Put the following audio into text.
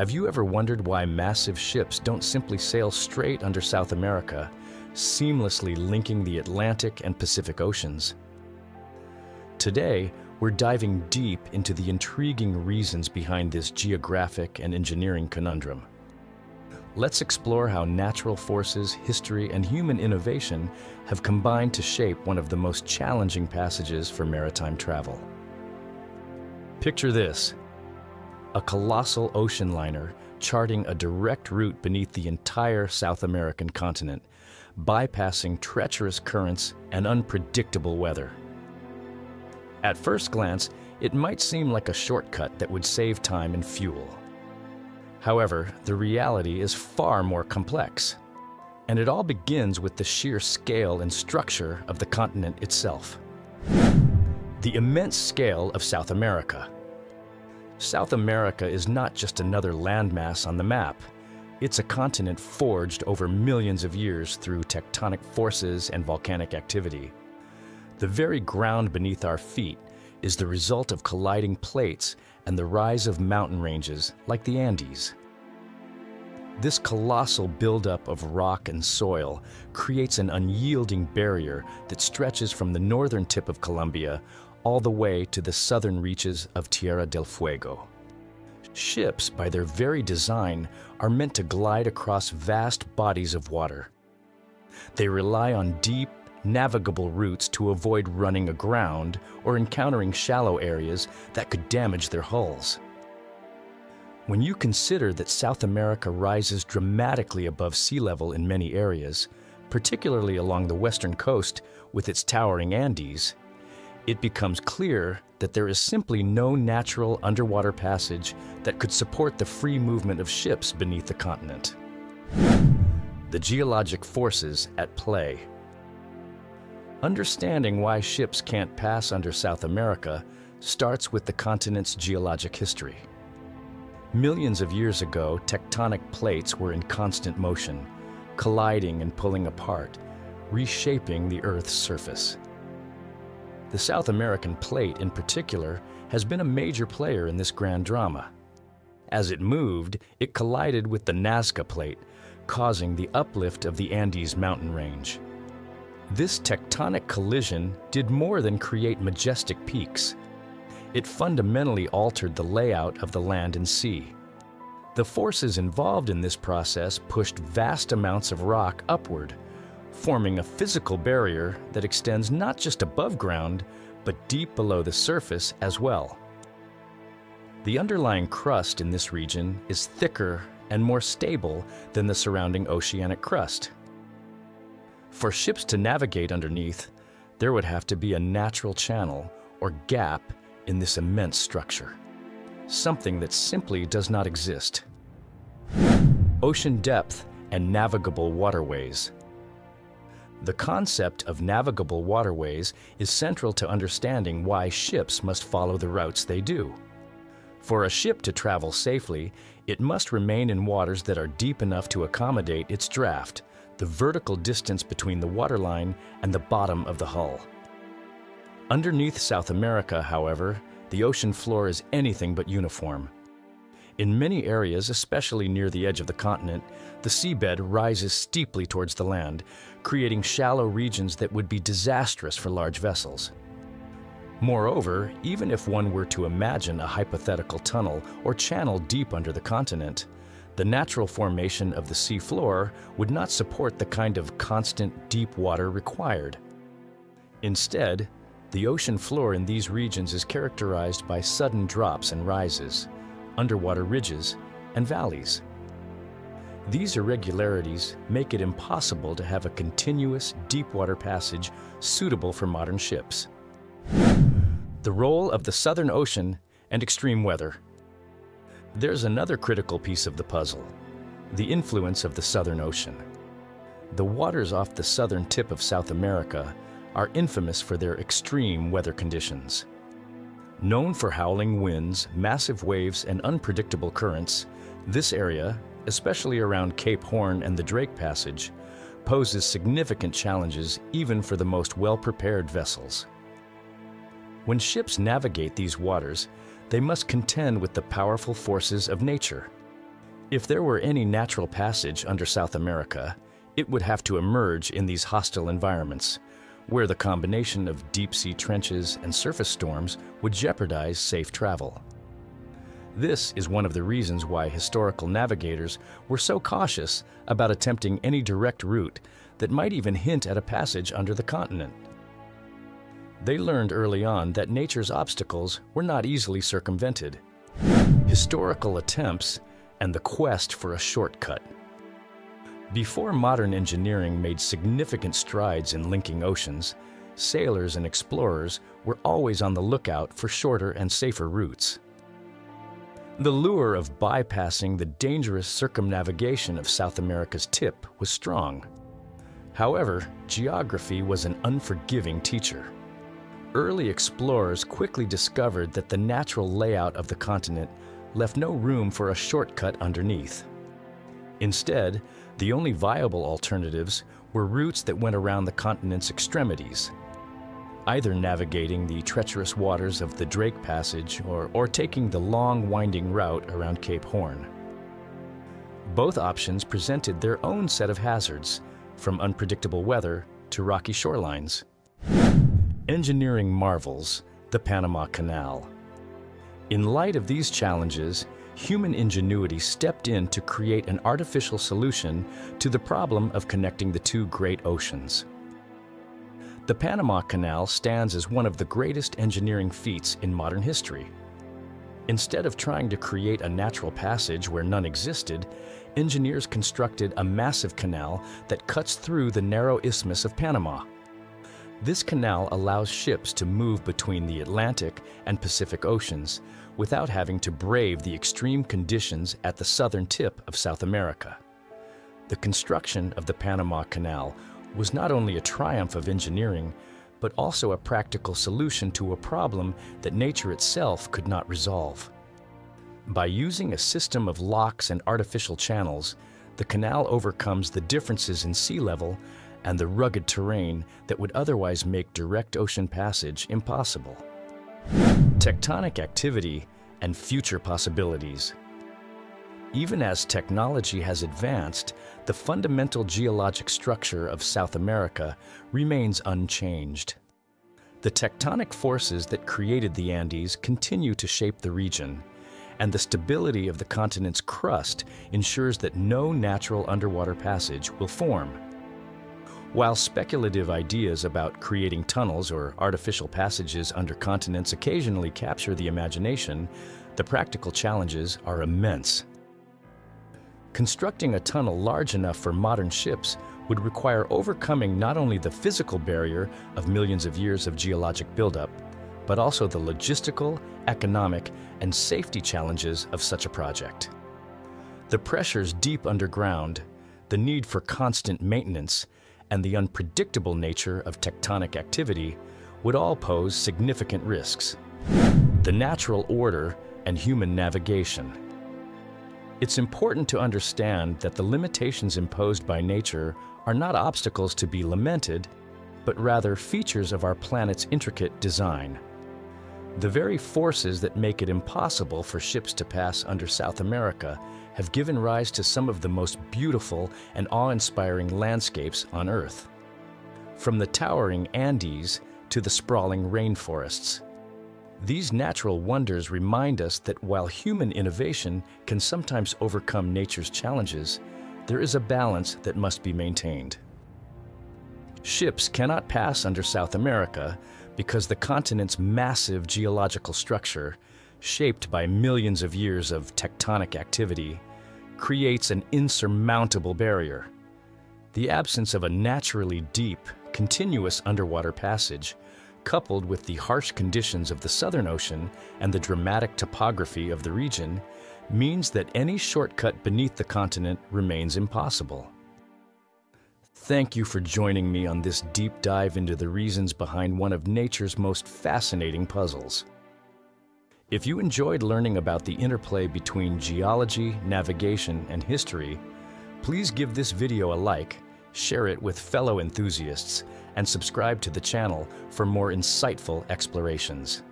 Have you ever wondered why massive ships don't simply sail straight under South America, seamlessly linking the Atlantic and Pacific Oceans? Today, we're diving deep into the intriguing reasons behind this geographic and engineering conundrum. Let's explore how natural forces, history, and human innovation have combined to shape one of the most challenging passages for maritime travel. Picture this, a colossal ocean liner charting a direct route beneath the entire South American continent, bypassing treacherous currents and unpredictable weather. At first glance, it might seem like a shortcut that would save time and fuel. However, the reality is far more complex. And it all begins with the sheer scale and structure of the continent itself. The immense scale of South America. South America is not just another landmass on the map. It's a continent forged over millions of years through tectonic forces and volcanic activity. The very ground beneath our feet is the result of colliding plates and the rise of mountain ranges like the Andes. This colossal buildup of rock and soil creates an unyielding barrier that stretches from the northern tip of Colombia all the way to the southern reaches of Tierra del Fuego. Ships, by their very design, are meant to glide across vast bodies of water. They rely on deep, navigable routes to avoid running aground or encountering shallow areas that could damage their hulls. When you consider that South America rises dramatically above sea level in many areas, particularly along the western coast with its towering Andes, it becomes clear that there is simply no natural underwater passage that could support the free movement of ships beneath the continent. The geologic forces at play. Understanding why ships can't pass under South America starts with the continent's geologic history. Millions of years ago, tectonic plates were in constant motion, colliding and pulling apart, reshaping the Earth's surface. The South American plate, in particular, has been a major player in this grand drama. As it moved, it collided with the Nazca plate, causing the uplift of the Andes mountain range. This tectonic collision did more than create majestic peaks. It fundamentally altered the layout of the land and sea. The forces involved in this process pushed vast amounts of rock upward, forming a physical barrier that extends not just above ground, but deep below the surface as well. The underlying crust in this region is thicker and more stable than the surrounding oceanic crust. For ships to navigate underneath, there would have to be a natural channel or gap in this immense structure, something that simply does not exist. Ocean depth and navigable waterways. The concept of navigable waterways is central to understanding why ships must follow the routes they do. For a ship to travel safely, it must remain in waters that are deep enough to accommodate its draft the vertical distance between the waterline and the bottom of the hull. Underneath South America, however, the ocean floor is anything but uniform. In many areas, especially near the edge of the continent, the seabed rises steeply towards the land, creating shallow regions that would be disastrous for large vessels. Moreover, even if one were to imagine a hypothetical tunnel or channel deep under the continent, the natural formation of the seafloor would not support the kind of constant deep water required. Instead, the ocean floor in these regions is characterized by sudden drops and rises, underwater ridges, and valleys. These irregularities make it impossible to have a continuous deep water passage suitable for modern ships. The role of the Southern Ocean and extreme weather. There's another critical piece of the puzzle, the influence of the Southern Ocean. The waters off the southern tip of South America are infamous for their extreme weather conditions. Known for howling winds, massive waves, and unpredictable currents, this area, especially around Cape Horn and the Drake Passage, poses significant challenges even for the most well-prepared vessels. When ships navigate these waters, they must contend with the powerful forces of nature. If there were any natural passage under South America, it would have to emerge in these hostile environments, where the combination of deep-sea trenches and surface storms would jeopardize safe travel. This is one of the reasons why historical navigators were so cautious about attempting any direct route that might even hint at a passage under the continent. They learned early on that nature's obstacles were not easily circumvented. Historical attempts and the quest for a shortcut. Before modern engineering made significant strides in linking oceans, sailors and explorers were always on the lookout for shorter and safer routes. The lure of bypassing the dangerous circumnavigation of South America's tip was strong. However, geography was an unforgiving teacher. Early explorers quickly discovered that the natural layout of the continent left no room for a shortcut underneath. Instead, the only viable alternatives were routes that went around the continent's extremities, either navigating the treacherous waters of the Drake Passage or, or taking the long winding route around Cape Horn. Both options presented their own set of hazards, from unpredictable weather to rocky shorelines. Engineering marvels, the Panama Canal. In light of these challenges, human ingenuity stepped in to create an artificial solution to the problem of connecting the two great oceans. The Panama Canal stands as one of the greatest engineering feats in modern history. Instead of trying to create a natural passage where none existed, engineers constructed a massive canal that cuts through the narrow isthmus of Panama. This canal allows ships to move between the Atlantic and Pacific Oceans without having to brave the extreme conditions at the southern tip of South America. The construction of the Panama Canal was not only a triumph of engineering, but also a practical solution to a problem that nature itself could not resolve. By using a system of locks and artificial channels, the canal overcomes the differences in sea level and the rugged terrain that would otherwise make direct ocean passage impossible. Tectonic activity and future possibilities. Even as technology has advanced, the fundamental geologic structure of South America remains unchanged. The tectonic forces that created the Andes continue to shape the region, and the stability of the continent's crust ensures that no natural underwater passage will form. While speculative ideas about creating tunnels or artificial passages under continents occasionally capture the imagination, the practical challenges are immense. Constructing a tunnel large enough for modern ships would require overcoming not only the physical barrier of millions of years of geologic buildup, but also the logistical, economic, and safety challenges of such a project. The pressures deep underground, the need for constant maintenance, and the unpredictable nature of tectonic activity would all pose significant risks. The natural order and human navigation. It's important to understand that the limitations imposed by nature are not obstacles to be lamented, but rather features of our planet's intricate design. The very forces that make it impossible for ships to pass under South America have given rise to some of the most beautiful and awe-inspiring landscapes on Earth. From the towering Andes to the sprawling rainforests. These natural wonders remind us that while human innovation can sometimes overcome nature's challenges, there is a balance that must be maintained. Ships cannot pass under South America because the continent's massive geological structure shaped by millions of years of tectonic activity, creates an insurmountable barrier. The absence of a naturally deep, continuous underwater passage, coupled with the harsh conditions of the Southern Ocean and the dramatic topography of the region, means that any shortcut beneath the continent remains impossible. Thank you for joining me on this deep dive into the reasons behind one of nature's most fascinating puzzles. If you enjoyed learning about the interplay between geology, navigation, and history, please give this video a like, share it with fellow enthusiasts, and subscribe to the channel for more insightful explorations.